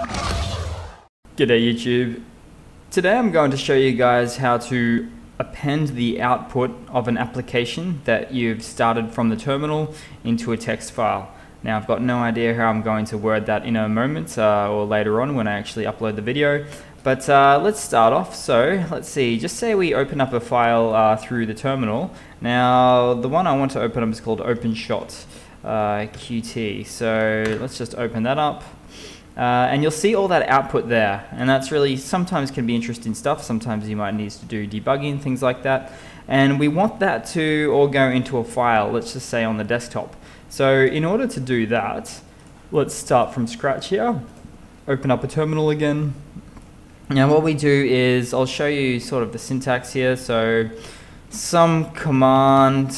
G'day YouTube. Today I'm going to show you guys how to append the output of an application that you've started from the terminal into a text file. Now I've got no idea how I'm going to word that in a moment uh, or later on when I actually upload the video. But uh, let's start off. So let's see, just say we open up a file uh, through the terminal. Now the one I want to open up is called OpenShot uh, QT. So let's just open that up. Uh, and you'll see all that output there. And that's really sometimes can be interesting stuff. Sometimes you might need to do debugging, things like that. And we want that to all go into a file, let's just say on the desktop. So in order to do that, let's start from scratch here. Open up a terminal again. Now what we do is, I'll show you sort of the syntax here. So some command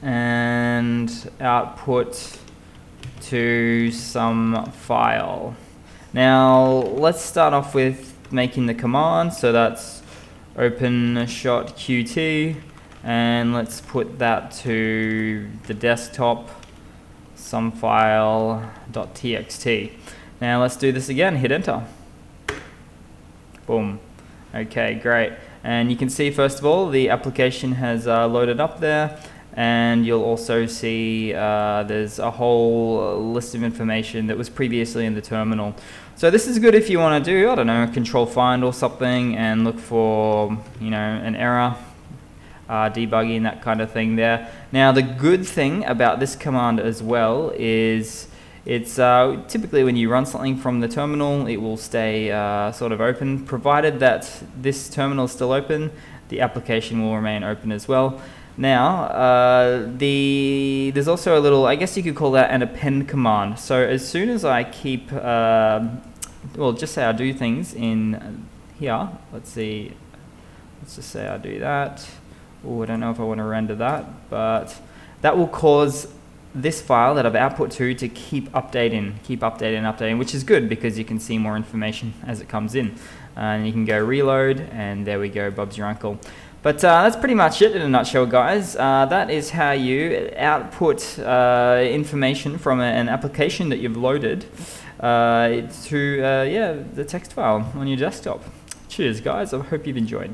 and output to some file. Now let's start off with making the command. So that's open shot qt and let's put that to the desktop some file.txt. Now let's do this again, hit enter. Boom. Okay, great. And you can see first of all the application has uh, loaded up there and you'll also see uh, there's a whole list of information that was previously in the terminal. So this is good if you want to do, I don't know, control find or something and look for, you know, an error, uh, debugging, that kind of thing there. Now the good thing about this command as well is it's uh, typically when you run something from the terminal, it will stay uh, sort of open, provided that this terminal is still open, the application will remain open as well. Now, uh, the there's also a little, I guess you could call that an append command. So as soon as I keep, uh, well, just say I do things in here. Let's see. Let's just say I do that. Oh, I don't know if I want to render that, but that will cause this file that I've output to to keep updating, keep updating, updating, which is good because you can see more information as it comes in. and you can go reload, and there we go, Bob's your uncle. But uh, that's pretty much it in a nutshell, guys. Uh, that is how you output uh, information from a, an application that you've loaded uh, to uh, yeah the text file on your desktop. Cheers, guys. I hope you've enjoyed.